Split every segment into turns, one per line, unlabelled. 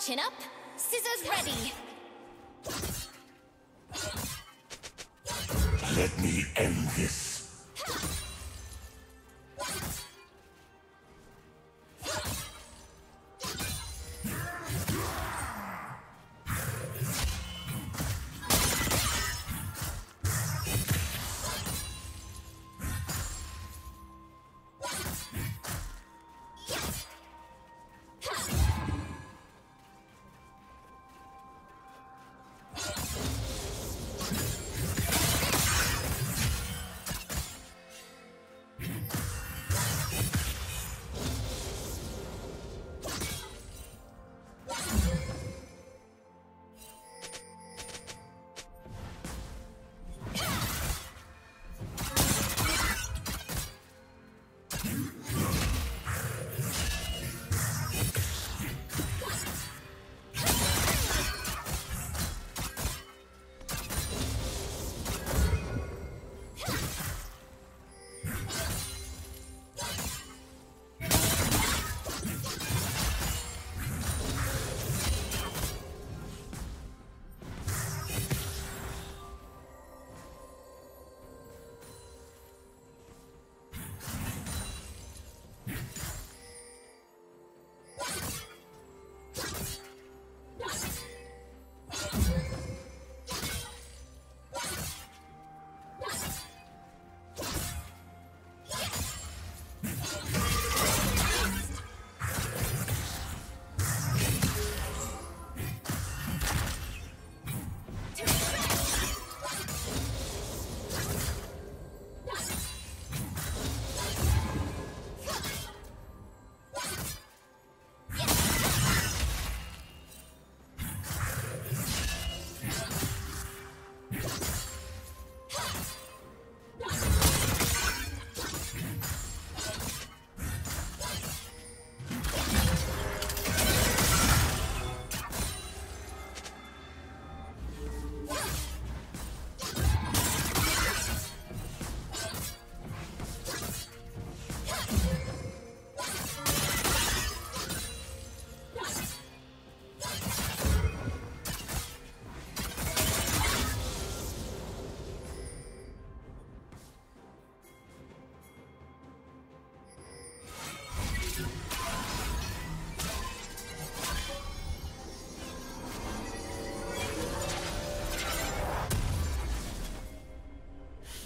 Chin up, scissors ready.
Let me end this.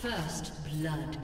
First blood.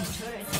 Team's turret